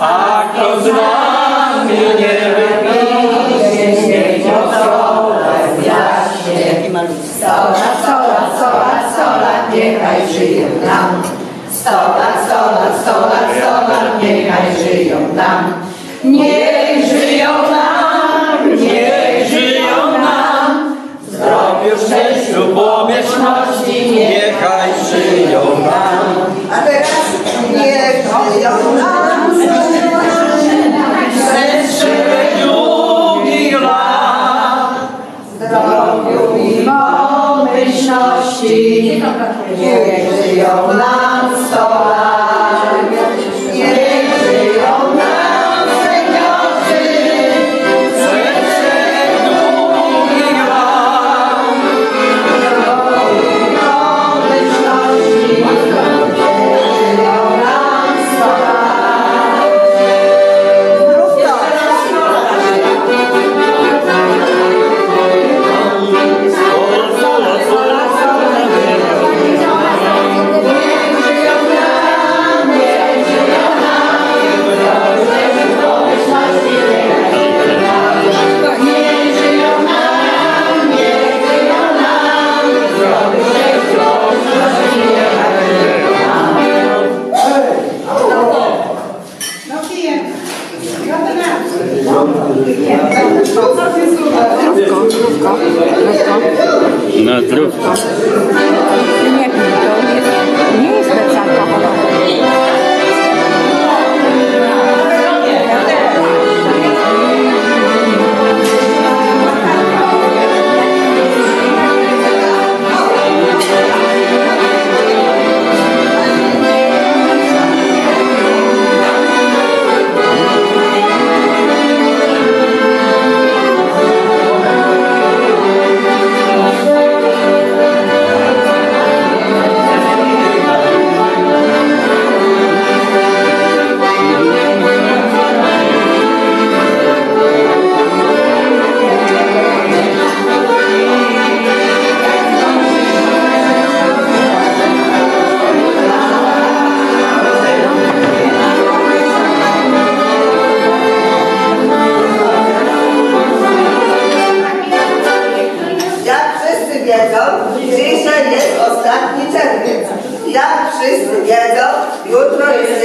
a kto z nami nie wypije, niech osoba zjaśnie. Sola, sola, sola, sola, niechaj żyje nam. Sola, sola, sola, sola, niechaj żyją nam. Nie i pomyślności, niech żyją nam sto lat.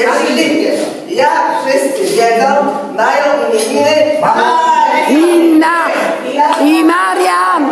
jest lipiec. Jak wszyscy wiedzą, mają imieniny Maria. Inna i Marian.